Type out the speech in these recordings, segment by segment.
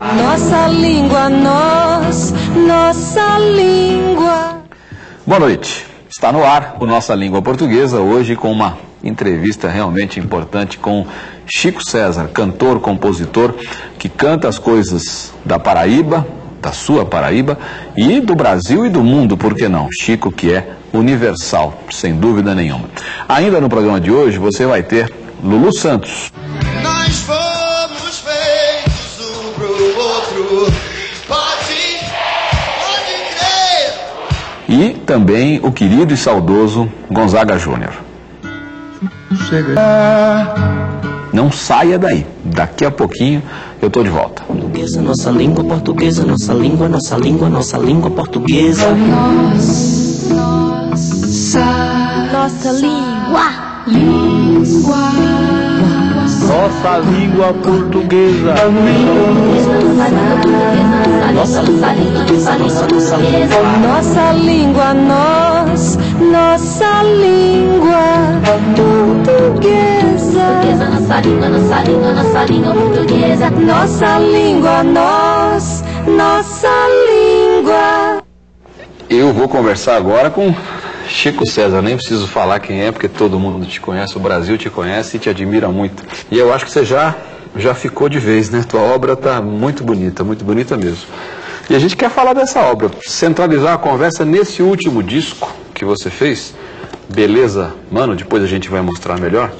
Nossa língua, nós, nossa língua. Boa noite. Está no ar o Nossa Língua Portuguesa, hoje com uma entrevista realmente importante com Chico César, cantor, compositor, que canta as coisas da Paraíba, da sua Paraíba, e do Brasil e do mundo, por que não? Chico que é universal, sem dúvida nenhuma. Ainda no programa de hoje você vai ter Lulu Santos. Nós fomos E também o querido e saudoso Gonzaga Júnior. Não saia daí. Daqui a pouquinho eu tô de volta. Portuguesa, nossa língua portuguesa, nossa língua, nossa língua, nossa língua portuguesa. Nossa língua. Nossa língua portuguesa. Nossa língua portuguesa, nossa, nossa língua. Nossa língua, nós, nossa língua portuguesa. Nossa língua, nossa língua, nossa língua portuguesa. Nossa língua, nós, nossa língua. Eu vou conversar agora com Chico César, nem preciso falar quem é, porque todo mundo te conhece, o Brasil te conhece e te admira muito. E eu acho que você já, já ficou de vez, né? Tua obra está muito bonita, muito bonita mesmo. E a gente quer falar dessa obra, centralizar a conversa nesse último disco que você fez. Beleza, mano, depois a gente vai mostrar melhor.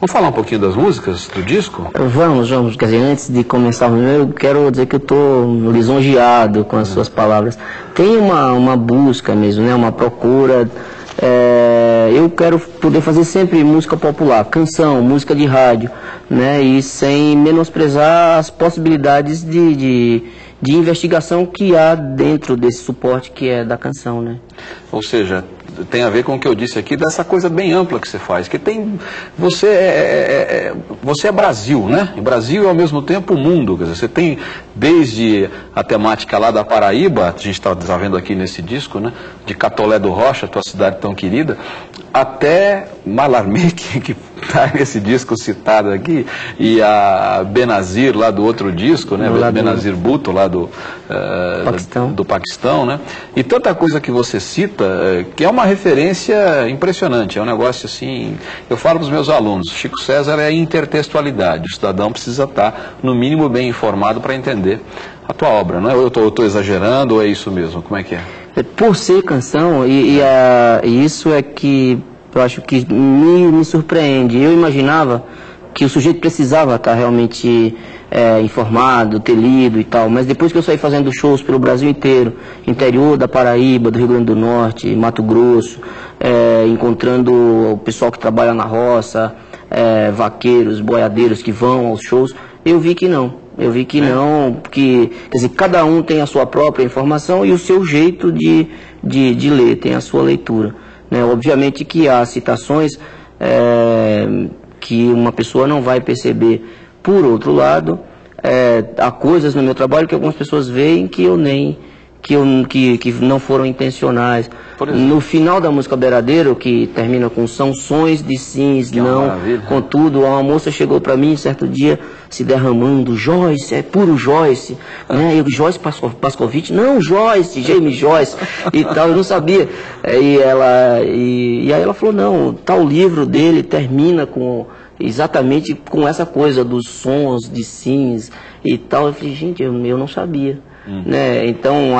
Vamos falar um pouquinho das músicas do disco? Vamos, vamos. Quer dizer, antes de começar, eu quero dizer que eu estou lisonjeado com as suas palavras. Tem uma, uma busca mesmo, né? Uma procura. é, eu quero poder fazer sempre música popular, canção, música de rádio, né? E sem menosprezar as possibilidades de, de, de investigação que há dentro desse suporte que é da canção, né? Ou seja, tem a ver com o que eu disse aqui, dessa coisa bem ampla que você faz, que tem, você é, é- é- você é Brasil, né? E Brasil e ao mesmo tempo o mundo, quer dizer, você tem desde a temática lá da Paraíba, a gente está vendo aqui nesse disco, né? De Catolé do Rocha, tua cidade tão querida, até Malarmé, que está nesse disco citado aqui, e a Benazir lá do outro disco, né? Do- Benazir Bhutto lá do, eh, Paquistão. do Paquistão, né? E tanta coisa que você cita, eh, que é uma referência impressionante, é um negócio assim, eu falo para os meus alunos, Chico César é intertextualidade, o cidadão precisa estar, no mínimo, bem informado para entender a tua obra, não é? Eu estou exagerando ou é isso mesmo? Como é que é? É, Por ser canção, e, e, a- e isso é que eu acho que me, me surpreende. Eu imaginava que o sujeito precisava estar realmente é, informado, ter lido e tal, mas depois que eu saí fazendo shows pelo Brasil inteiro, interior da Paraíba, do Rio Grande do Norte, Mato Grosso, é, encontrando o pessoal que trabalha na roça, é, vaqueiros, boiadeiros que vão aos shows, eu vi que não. Eu vi que não, que quer dizer, cada um tem a sua própria informação e o seu jeito de, de, de ler, tem a sua leitura. Né? Obviamente que há citações é, que uma pessoa não vai perceber. Por outro lado, é, há coisas no meu trabalho que algumas pessoas veem que eu nem que, eu, que, que não foram intencionais. No final da música Beiradeiro, que termina com são sons de sims, Que é não, maravilha. Contudo, uma moça chegou para mim certo dia se derramando, Joyce, é puro Joyce, né? Eu, Joyce Pasco- Pascovitch, não, Joyce, James Joyce e tal, eu não sabia. E ela e, e aí ela falou, não, tal livro dele termina com exatamente com essa coisa dos sons de sims e tal. Eu falei, gente, eu, eu não sabia. Né? Então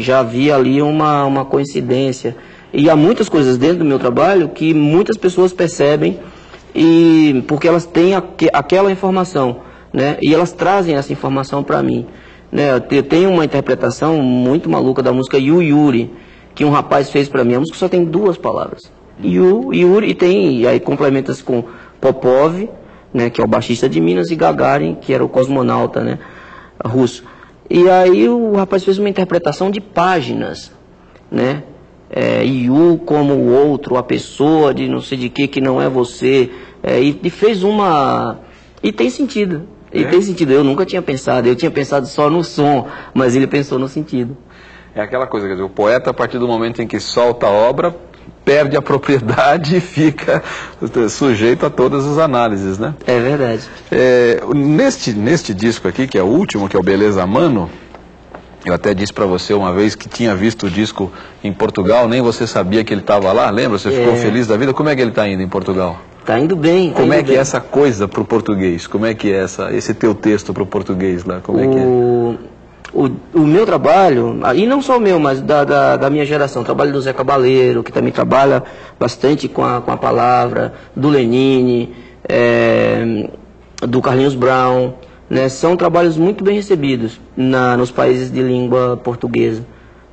já havia ali uma, uma coincidência. E há muitas coisas dentro do meu trabalho que muitas pessoas percebem e porque elas têm aque- aquela informação, né? E elas trazem essa informação para mim, né? Eu te- eu tenho uma interpretação muito maluca da música Yu Yuri, que um rapaz fez para mim. A música só tem duas palavras. Yu, Yuri e tem e aí complementa-se com Popov, né, que é o baixista de Minas e Gagarin, que era o cosmonauta, né, russo. E aí o rapaz fez uma interpretação de páginas, né? É, Yu como o outro, a pessoa de não sei de que que não é você, é, e, e fez uma e tem sentido. E É? tem sentido. Eu nunca tinha pensado. Eu tinha pensado só no som, mas ele pensou no sentido. É aquela coisa, quer dizer, o poeta, a partir do momento em que solta a obra, perde a propriedade e fica sujeito a todas as análises, né? É verdade. É, neste, neste disco aqui, que é o último, que é o Beleza Mano, eu até disse para você uma vez que tinha visto o disco em Portugal, nem você sabia que ele estava lá, lembra? Você ficou É. feliz da vida? Como é que ele está indo em Portugal? Tá indo bem. tá Como indo é que bem. é essa coisa para o português? Como é que é essa, esse teu texto para o português lá? Como é que é? O, o, meu trabalho, e não só o meu, mas da, da, da minha geração, o trabalho do Zé Cabaleiro, que também trabalha bastante com a, com a palavra, do Lenine, é, do Carlinhos Brown, né, são trabalhos muito bem recebidos na, nos países de língua portuguesa.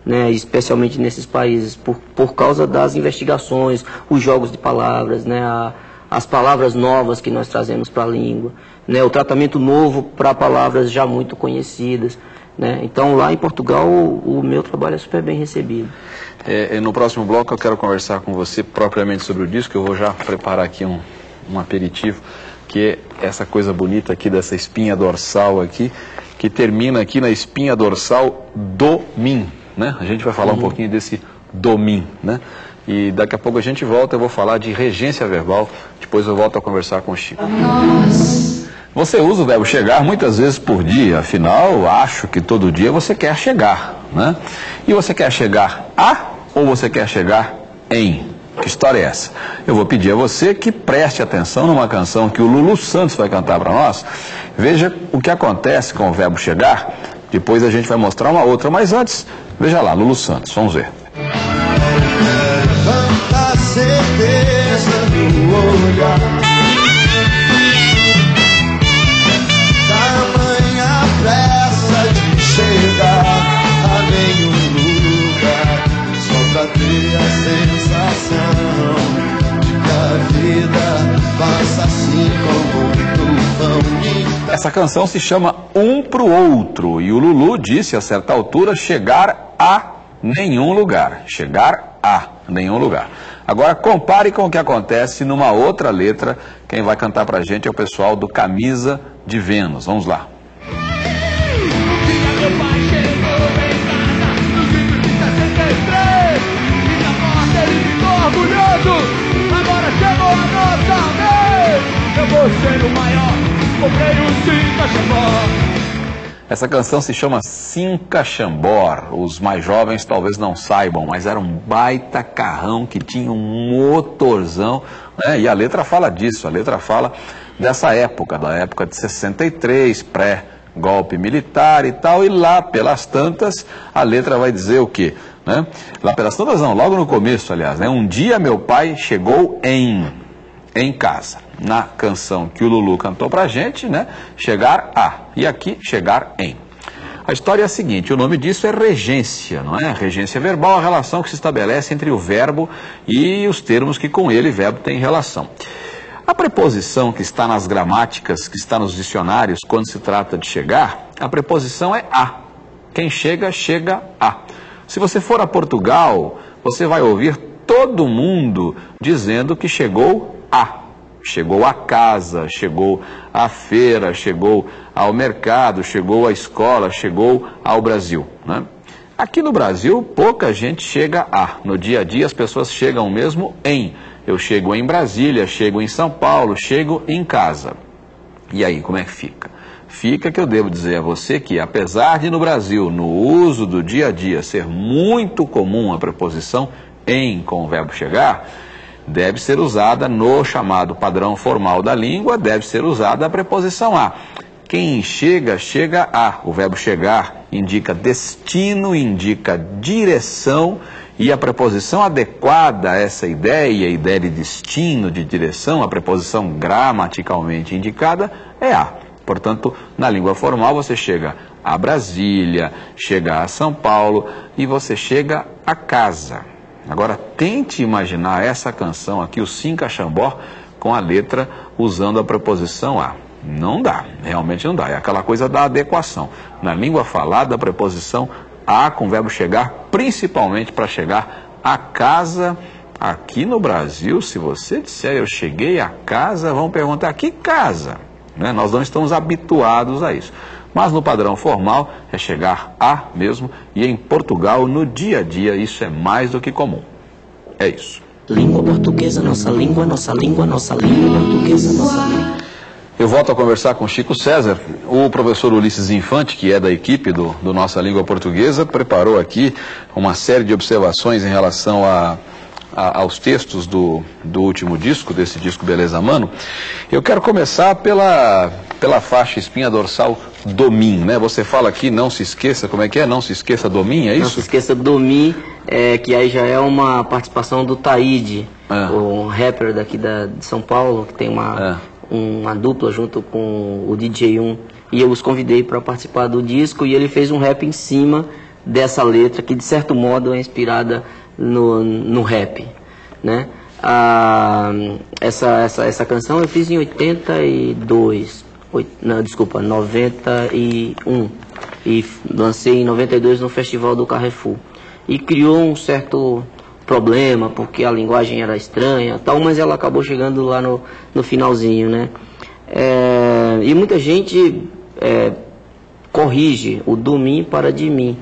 Né, especialmente nesses países, por, por causa das investigações, os jogos de palavras, né, a- as palavras novas que nós trazemos para a língua, né, o tratamento novo para palavras já muito conhecidas. Né. Então, lá em Portugal, o, o meu trabalho é super bem recebido. É, é, no próximo bloco eu quero conversar com você propriamente sobre o disco. Eu vou já preparar aqui um, um aperitivo, que é essa coisa bonita aqui dessa espinha dorsal aqui, que termina aqui na espinha dorsal do Min. Né? A gente vai falar um pouquinho desse do Min. Né? E daqui a pouco a gente volta, eu vou falar de regência verbal, depois eu volto a conversar com o Chico. Você usa o verbo chegar muitas vezes por dia, afinal, acho que todo dia você quer chegar, né? E você quer chegar a ou você quer chegar em? Que história é essa? Eu vou pedir a você que preste atenção numa canção que o Lulu Santos vai cantar para nós. Veja o que acontece com o verbo chegar. Depois a gente vai mostrar uma outra, mas antes, veja lá, Lulu Santos, vamos ver. Tanta certeza no olhar ter a sensação De que a vida passa assim como um tufão Essa canção se chama Um pro Outro e o Lulu disse a certa altura chegar a nenhum lugar. Chegar a nenhum lugar. Agora compare com o que acontece numa outra letra. Quem vai cantar pra gente é o pessoal do Camisa de Vênus. Vamos lá. Agora chegou a nossa vez Eu vou ser o maior Comprei um cinta chambó Essa canção se chama Cinca Chambor. Os mais jovens talvez não saibam, mas era um baita carrão que tinha um motorzão. Né? E a letra fala disso, a letra fala dessa época, da época de 63, pré-golpe militar e tal. E lá pelas tantas, a letra vai dizer o quê? Né? Lá pelas tantas não, logo no começo, aliás. Né? Um dia meu pai chegou em em casa. Na canção que o Lulu cantou pra gente, né? Chegar a. E aqui, chegar em. A história é a seguinte: o nome disso é regência, não é? Regência verbal, a relação que se estabelece entre o verbo e os termos que com ele verbo tem relação. A preposição que está nas gramáticas, que está nos dicionários, quando se trata de chegar, a preposição é a. Quem chega, chega a. Se você for a Portugal, você vai ouvir todo mundo dizendo que chegou a. Chegou à casa, chegou à feira, chegou ao mercado, chegou à escola, chegou ao Brasil. Né? Aqui no Brasil, pouca gente chega a. No dia a dia, as pessoas chegam mesmo em. Eu chego em Brasília, chego em São Paulo, chego em casa. E aí, como é que fica? Fica que eu devo dizer a você que, apesar de no Brasil, no uso do dia a dia, ser muito comum a preposição em com o verbo chegar, deve ser usada no chamado padrão formal da língua, deve ser usada a preposição a. Quem chega, chega a. O verbo chegar indica destino, indica direção, e a preposição adequada a essa ideia, ideia de destino, de direção, a preposição gramaticalmente indicada é a. Portanto, na língua formal você chega a Brasília, chega a São Paulo e você chega a casa. Agora tente imaginar essa canção aqui, o Cinca Chambó, com a letra usando a preposição a. Não dá, realmente não dá. É aquela coisa da adequação. Na língua falada, a preposição a com o verbo chegar, principalmente para chegar a casa. Aqui no Brasil, se você disser eu cheguei a casa, vão perguntar que casa? Né? Nós não estamos habituados a isso. Mas no padrão formal é chegar a mesmo, e em Portugal, no dia a dia, isso é mais do que comum. É isso. Língua portuguesa, nossa língua, nossa língua, nossa língua portuguesa, nossa língua. Eu volto a conversar com Chico César. O professor Ulisses Infante, que é da equipe do, do Nossa Língua Portuguesa, preparou aqui uma série de observações em relação a, a, aos textos do, do último disco, desse disco Beleza Mano. Eu quero começar pela, pela faixa espinha dorsal Domim, né? Você fala aqui, não se esqueça, como é que é? Não se esqueça Domim, é Não se isso? esqueça do Mi, é, que aí já é uma participação do Taíde, É. o rapper daqui da, de São Paulo, que tem uma, uma dupla junto com o DJ1. E eu os convidei para participar do disco e ele fez um rap em cima dessa letra, que de certo modo é inspirada no, no rap, né? Ah, essa, essa, essa canção eu fiz em 82, oit- não, desculpa, 91 e lancei em 92 no Festival do Carrefour. E criou um certo problema, porque a linguagem era estranha tal, mas ela acabou chegando lá no, no finalzinho, né? É, e muita gente é, corrige o do mim para de mim,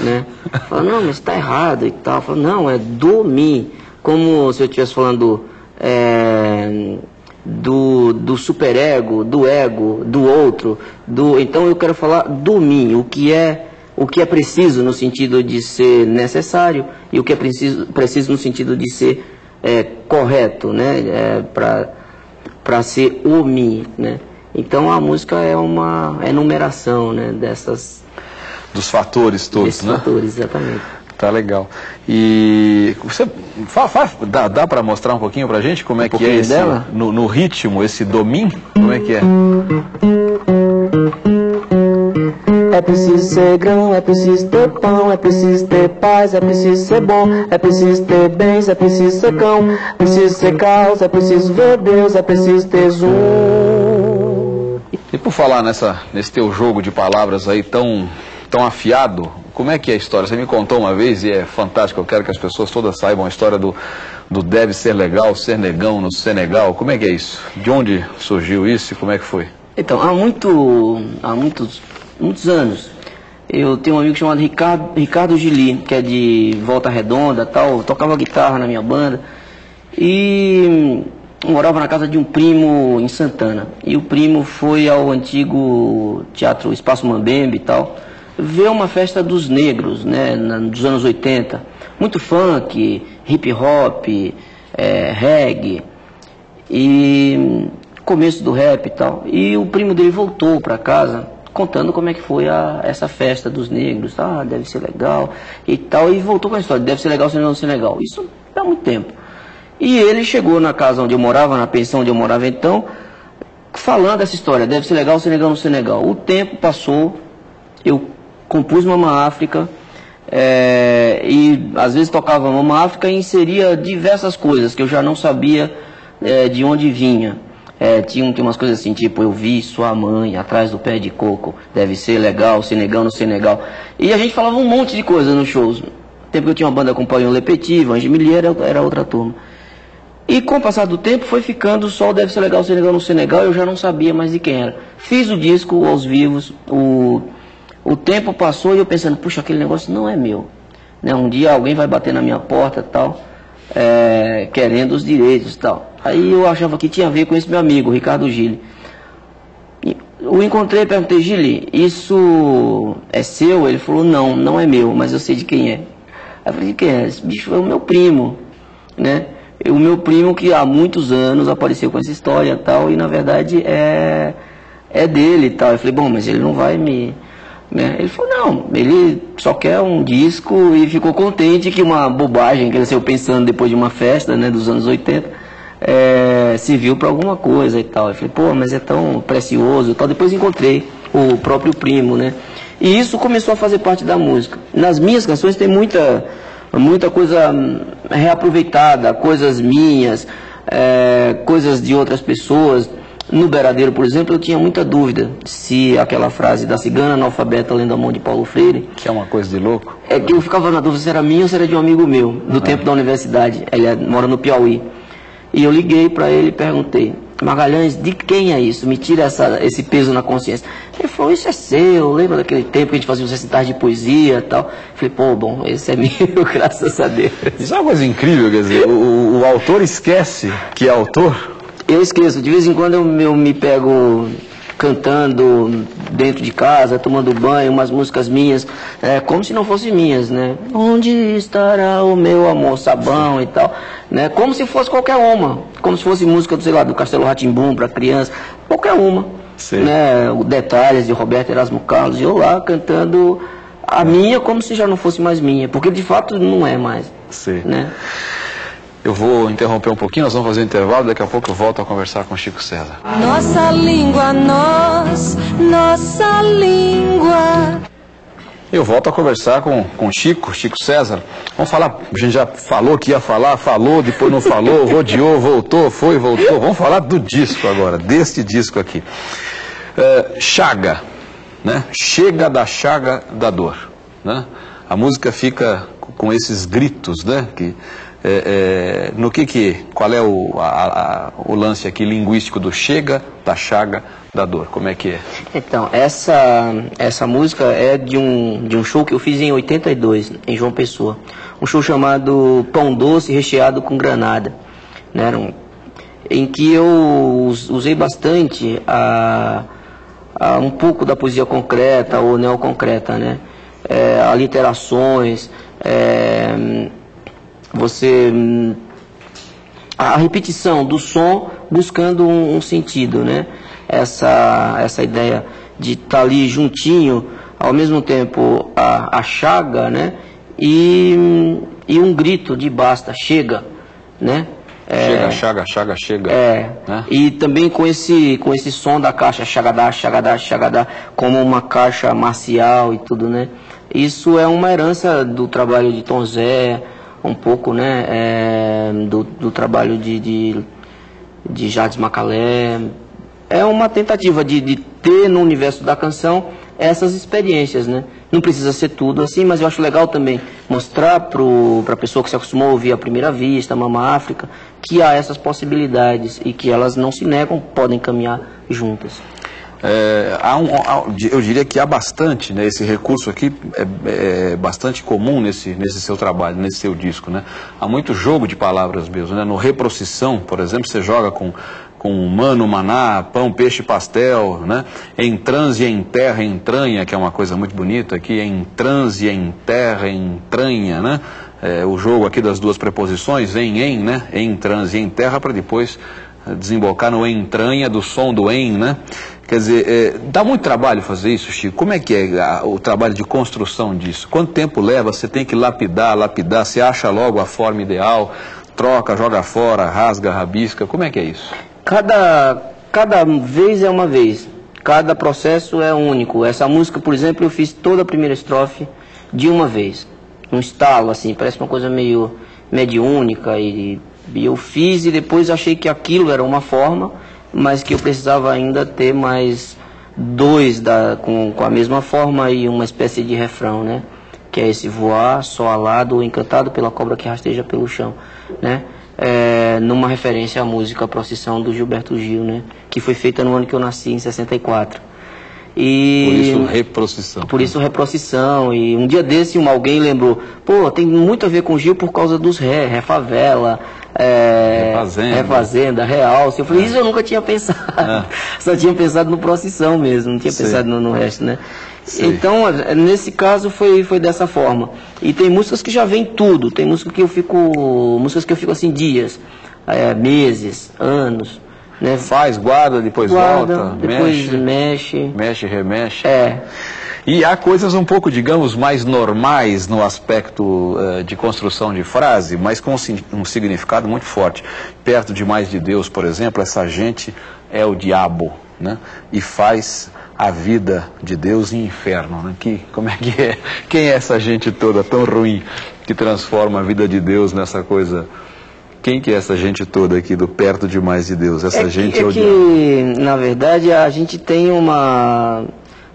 né? Fala, não, mas está errado e tal. Fala, não, é do mim. Como se eu estivesse falando é, do, do superego, do ego, do outro, do. Então eu quero falar do mim, o que é o que é preciso no sentido de ser necessário e o que é preciso, preciso no sentido de ser é, correto, né? É, para ser o mim, né? Então a música é uma enumeração, né? Dessas Dos fatores todos, desses né? fatores, exatamente. Tá legal. E você fa- fa- dá, dá para mostrar um pouquinho pra gente como é que é esse dela? no, no ritmo esse domínio? Como é que é? É preciso ser grão, é preciso ter pão, é preciso ter paz, é preciso ser bom, é preciso ter bens, é preciso ser cão, é preciso ser caos, é preciso ver Deus, é preciso ter zoom. E por falar nessa nesse teu jogo de palavras aí tão tão afiado, como é que é a história? Você me contou uma vez e é fantástico. Eu quero que as pessoas todas saibam a história do do deve ser legal, ser negão no Senegal. Como é que é isso? De onde surgiu isso e como é que foi? Então, há muito, há muitos, muitos anos, eu tenho um amigo chamado Ricardo, Ricardo Gili, que é de Volta Redonda, tal, tocava guitarra na minha banda e hum, morava na casa de um primo em Santana. E o primo foi ao antigo Teatro Espaço Mambembe e tal, ver uma festa dos negros, né, dos anos 80. Muito funk, hip hop, eh, reggae e começo do rap e tal. E o primo dele voltou para casa contando como é que foi a, essa festa dos negros, ah, deve ser legal e tal, e voltou com a história, deve ser legal, se não ser legal. Isso há muito tempo. E ele chegou na casa onde eu morava, na pensão onde eu morava então, falando essa história, deve ser legal, ser legal, não ser legal. O tempo passou, eu compus Mama África, é, e às vezes tocava Mama África e inseria diversas coisas que eu já não sabia é, de onde vinha. É, tinha, tinha umas coisas assim, tipo, eu vi sua mãe atrás do pé de coco, deve ser legal, não ser legal. E a gente falava um monte de coisa nos shows. No tempo que eu tinha uma banda com Paulinho Lepetivo, Ange Milier era, outra turma. E com o passar do tempo foi ficando só o Deve Ser Legal, Não Ser Legal, eu já não sabia mais de quem era. Fiz o disco aos vivos, o, o tempo passou e eu pensando, puxa, aquele negócio não é meu. Né? Um dia alguém vai bater na minha porta tal, é, querendo os direitos tal. Aí eu achava que tinha a ver com esse meu amigo, Ricardo Gili. O encontrei e perguntei, Gili, isso é seu? Ele falou, não, não é meu, mas eu sei de quem é. Aí eu falei, de quem é? Esse bicho é o meu primo, né? O meu primo que há muitos anos apareceu com essa história e tal, e na verdade é, é dele e tal. Eu falei, bom, mas ele não vai me... Né? Ele falou, não, ele só quer um disco e ficou contente que uma bobagem que ele saiu pensando depois de uma festa, né, dos anos 80, é, serviu para alguma coisa e tal. Eu falei, pô, mas é tão precioso e tal. Depois encontrei o próprio primo, né? E isso começou a fazer parte da música. Nas minhas canções tem muita, muita coisa hum, reaproveitada, coisas minhas, é, coisas de outras pessoas. No Beradeiro, por exemplo, eu tinha muita dúvida se aquela frase da cigana analfabeta lendo a mão de Paulo Freire Que é uma coisa de louco? é que eu ficava na dúvida se era minha ou se era de um amigo meu, do tempo da universidade. Ele mora no Piauí. E eu liguei para ele e perguntei. Magalhães, de quem é isso? Me tira essa, esse peso na consciência. Ele falou, isso é seu, lembra daquele tempo que a gente fazia os recitais de poesia e tal? Eu falei, pô, bom, esse é meu, graças a Deus. Isso é uma coisa incrível, quer dizer, o, o autor esquece que é autor. Eu esqueço, de vez em quando eu, eu me pego cantando dentro de casa, tomando banho, umas músicas minhas, é, como se não fossem minhas, né? Onde estará o meu amor, sabão e tal, né? Como se fosse qualquer uma, como se fosse música, do, sei lá, do Castelo Ratimbum para criança, qualquer uma, Sim. né? O Detalhes de Roberto Erasmo Carlos, e eu lá cantando a minha como se já não fosse mais minha, porque de fato não é mais, Sim. né? Eu vou interromper um pouquinho, nós vamos fazer um intervalo, daqui a pouco eu volto a conversar com o Chico César. Nossa língua, nós, nossa língua. Eu volto a conversar com, com o Chico, Chico César. Vamos falar, a gente já falou que ia falar, falou, depois não falou, rodeou, voltou, foi, voltou. Vamos falar do disco agora, deste disco aqui. É, chaga, né? Chega da chaga da dor, né? A música fica com esses gritos, né? Que, é, é, no que que, qual é o, a- a- o lance aqui linguístico do chega da chaga da dor? Como é que é? Então, essa, essa música é de um, de um show que eu fiz em 82, em João Pessoa. Um show chamado Pão Doce Recheado com Granada. Né? Um- em que eu us- usei bastante a, a um pouco da poesia concreta ou neoconcreta, né? É, aliterações, é, você hum, a repetição do som buscando um, um sentido, né? Essa, essa ideia de estar ali juntinho, ao mesmo tempo a, a chaga, né? E, e um grito de basta, chega, né? Chega, chaga, chaga, chega. É, Né? e também com esse, com esse som da caixa chagadá, chagadá, chagadá, como uma caixa marcial e tudo, né? Isso é uma herança do trabalho de Tom Zé, um pouco, né? é, do, do trabalho de, de, de Jades Macalé. É uma tentativa de, de ter no universo da canção essas experiências, né? Não precisa ser tudo assim, mas eu acho legal também mostrar para a pessoa que se acostumou a ouvir à primeira vista, Mama África, que há essas possibilidades e que elas não se negam, podem caminhar juntas. É, há um- há- eu diria que há bastante, né, esse recurso aqui é, é bastante comum nesse, nesse seu trabalho, nesse seu disco. Né? Há muito jogo de palavras mesmo. Né? No Reprocissão, por exemplo, você joga com, com mano, maná, pão, peixe, pastel, né? em transe, em terra, entranha, que é uma coisa muito bonita aqui, em transe, em terra, entranha, né? É, o jogo aqui das duas preposições, em, em, né? em transe, em terra, para depois desembocar no entranha do som do em, né? Quer dizer, é, dá muito trabalho fazer isso, Chico. Como é que é a- o trabalho de construção disso? Quanto tempo leva? Você tem que lapidar, lapidar, você acha logo a forma ideal, troca, joga fora, rasga, rabisca. Como é que é isso? Cada, cada vez é uma vez, cada processo é único. Essa música, por exemplo, eu fiz toda a primeira estrofe de uma vez, um estalo assim, parece uma coisa meio mediúnica e, e eu fiz e depois achei que aquilo era uma forma, mas que eu precisava ainda ter mais dois da, com, com a mesma forma e uma espécie de refrão, né? Que é esse voar, só alado ou encantado pela cobra que rasteja pelo chão, né? É, numa referência à música Procissão do Gilberto Gil, né? Que foi feita no ano que eu nasci, em 64. E... Por isso, reprocissão. Por isso reprocissão. E um dia desse um, alguém lembrou, pô, tem muito a ver com Gil por causa dos ré, ré favela, é, Refazenda. refazenda, realce. Eu falei, isso eu nunca tinha pensado. Só tinha pensado no procissão mesmo, não tinha Sei. pensado no, no resto, né? Sei. Então, é, nesse caso foi, foi dessa forma. E tem músicas que já vem tudo, tem música que eu fico. músicas que eu fico assim dias, é, meses, anos. Né? Faz, guarda, depois Guarda, volta, depois mexe, mexe. mexe, remexe. É. E há coisas um pouco, digamos, mais normais no aspecto eh, de construção de frase, mas com um significado muito forte. Perto demais de Deus, por exemplo, essa gente é o diabo, né? E faz a vida de Deus em inferno, né? Que, como é que é? Quem é essa gente toda tão ruim que transforma a vida de Deus nessa coisa? Quem que é essa gente toda aqui do perto demais de Deus? Essa É gente que, é o é diabo. que, na verdade, a gente tem uma,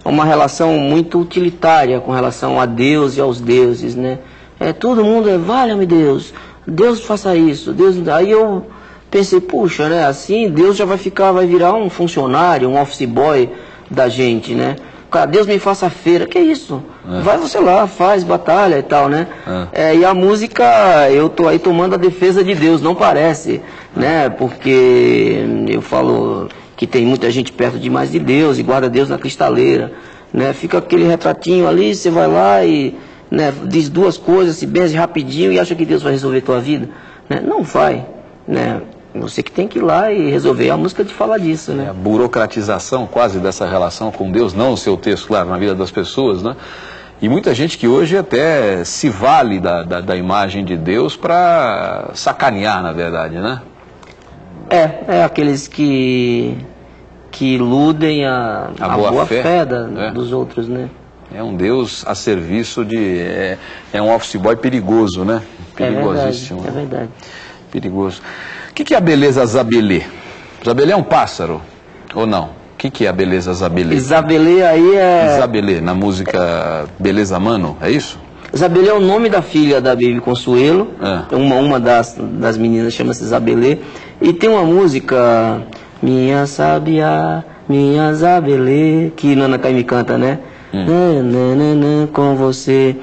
uma relação muito utilitária com relação a Deus e aos deuses, né? É, todo mundo é, valha-me Deus, Deus faça isso, Deus... Aí eu pensei, puxa, né? Assim Deus já vai ficar, vai virar um funcionário, um office boy da gente, né? Cara, Deus me faça feira, que isso? Vai você lá, faz batalha e tal, né? É, e a música, eu tô aí tomando a defesa de Deus, não parece, né? Porque eu falo que tem muita gente perto demais de Deus e guarda Deus na cristaleira, né? Fica aquele retratinho ali, você vai lá e né, diz duas coisas, se benze rapidinho e acha que Deus vai resolver tua vida, né? Não vai, né? Você que tem que ir lá e resolver. A música te fala disso, É né? a burocratização quase dessa relação com Deus, não o seu texto, claro, na vida das pessoas, né? E muita gente que hoje até se vale da, da, da imagem de Deus para sacanear, na verdade, né? É, é aqueles que que iludem a, A a boa boa, fé, fé, da- né? dos outros, né? É um Deus a serviço de. É, é um office boy perigoso, né? É verdade, Perigosíssimo. é verdade. Perigoso. O que, que é a beleza Zabelê? Zabelê é um pássaro? Ou não? O que, que é a beleza Zabelê? Isabelê aí é... Zabelê, na música Beleza Mano, é isso? Isabelê é o nome da filha da Baby Consuelo. É. Uma, uma das, das meninas chama-se Isabelê. E tem uma música, Minha Sabiá, Minha Isabelê, que Nana Caymmi canta, né? Hum. Com você.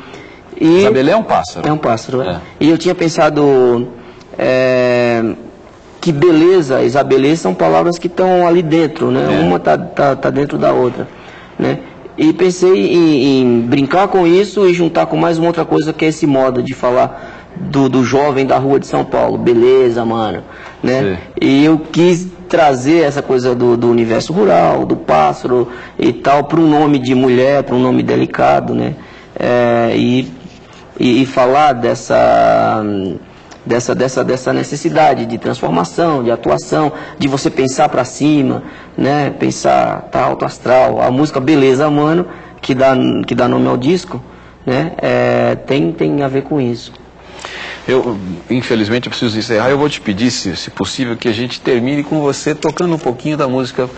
E Zabelê é um pássaro. é um pássaro, é. É. E eu tinha pensado é, que beleza, Isabelê são palavras que estão ali dentro, né? É. Uma tá, tá, tá dentro da outra, né? E pensei em, em brincar com isso e juntar com mais uma outra coisa que é esse modo de falar do, do jovem da rua de São Paulo. Beleza, mano, né? E eu quis trazer essa coisa do, do universo rural, do pássaro e tal, para um nome de mulher, para um nome delicado, né? É, e e, e falar dessa, dessa, dessa, dessa necessidade de transformação, de atuação, de você pensar para cima, né? Pensar tá alto astral, a música Beleza Mano, que dá, que dá nome ao disco, né? É, tem, tem a ver com isso. Eu, infelizmente, eu preciso encerrar. Eu vou te pedir, se, se possível, que a gente termine com você tocando um pouquinho da música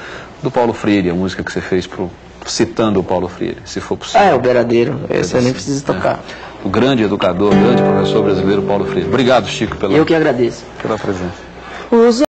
do Paulo Freire, a música que você fez pro, citando o Paulo Freire, se for possível. Ah, é o Beiradeiro, esse eu nem preciso tocar. O grande educador, o grande professor brasileiro Paulo Freire. Obrigado, Chico, pela, Eu que agradeço. pela presença. Os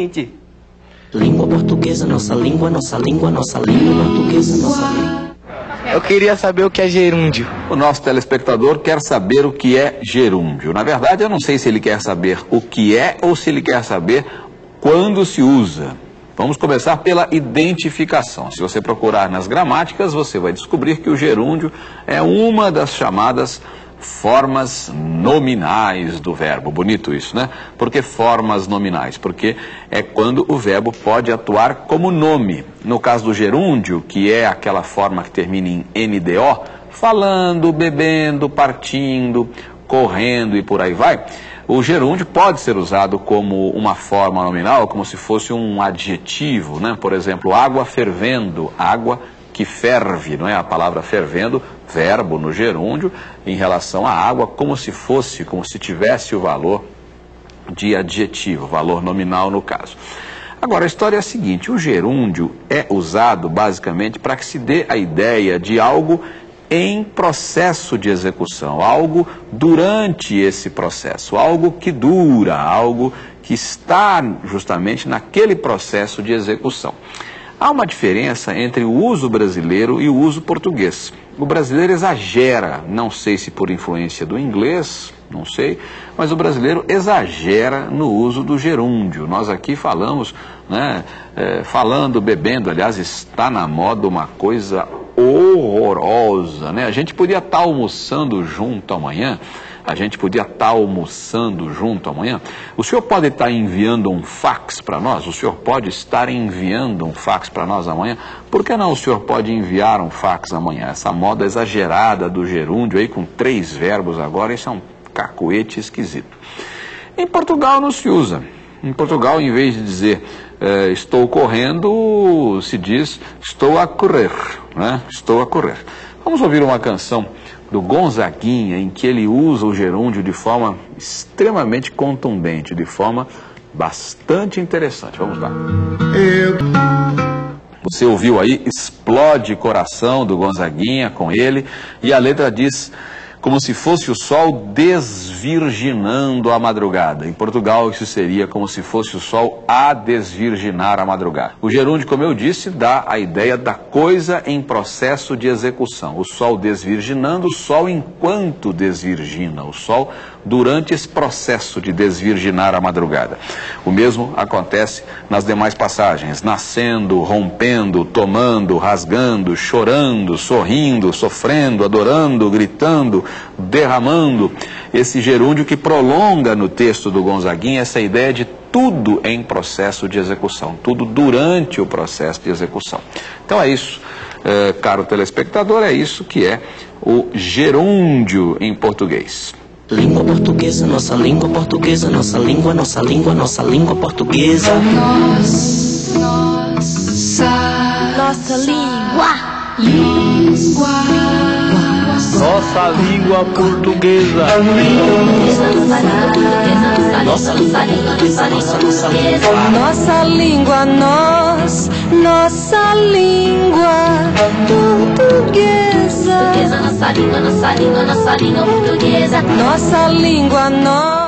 Gente. Língua portuguesa, nossa língua, nossa língua, nossa língua portuguesa, nossa língua. Eu queria saber o que é gerúndio. O nosso telespectador quer saber o que é gerúndio. Na verdade, eu não sei se ele quer saber o que é ou se ele quer saber quando se usa. Vamos começar pela identificação. Se você procurar nas gramáticas, você vai descobrir que o gerúndio é uma das chamadas formas nominais do verbo. Bonito isso, né? Por que formas nominais? Porque é quando o verbo pode atuar como nome. No caso do gerúndio, que é aquela forma que termina em NDO, falando, bebendo, partindo, correndo e por aí vai, o gerúndio pode ser usado como uma forma nominal, como se fosse um adjetivo, né? Por exemplo, água fervendo, água que ferve, não é? A palavra fervendo, verbo no gerúndio, em relação à água, como se fosse, como se tivesse o valor de adjetivo, valor nominal no caso. Agora, a história é a seguinte: o gerúndio é usado basicamente para que se dê a ideia de algo em processo de execução, algo durante esse processo, algo que dura, algo que está justamente naquele processo de execução. Há uma diferença entre o uso brasileiro e o uso português. O brasileiro exagera, não sei se por influência do inglês, não sei, mas o brasileiro exagera no uso do gerúndio. Nós aqui falamos, né, é, falando, bebendo, aliás, está na moda uma coisa horrorosa, né? A gente podia estar almoçando junto amanhã, a gente podia estar almoçando junto amanhã. O senhor pode estar enviando um fax para nós? O senhor pode estar enviando um fax para nós amanhã? Por que não o senhor pode enviar um fax amanhã? Essa moda exagerada do gerúndio aí com três verbos agora, isso é um cacoete esquisito. Em Portugal não se usa. Em Portugal, em vez de dizer eh, estou correndo, se diz estou a correr, né? Estou a correr. Vamos ouvir uma canção do Gonzaguinha em que ele usa o gerúndio de forma extremamente contundente, de forma bastante interessante. Vamos lá. Você ouviu aí Explode Coração do Gonzaguinha com ele e a letra diz como se fosse o sol desvirginando a madrugada. Em Portugal, isso seria como se fosse o sol a desvirginar a madrugada. O gerúndio, como eu disse, dá a ideia da coisa em processo de execução. O sol desvirginando, o sol enquanto desvirgina, o sol durante esse processo de desvirginar a madrugada. O mesmo acontece nas demais passagens: nascendo, rompendo, tomando, rasgando, chorando, sorrindo, sofrendo, adorando, gritando, derramando. Esse gerúndio que prolonga no texto do Gonzaguinha essa ideia de tudo em processo de execução, tudo durante o processo de execução. Então é isso, é, caro telespectador, é isso que é o gerúndio em português. Língua portuguesa, nossa língua portuguesa, nossa língua, nossa língua, nossa língua portuguesa. Nossa língua. Nossa língua portuguesa. Nossa língua, nossa língua, nossa língua, Nossa língua, nós, nossa língua portuguesa. Nossa língua, nossa língua, nossa língua portuguesa. Nossa língua, nós.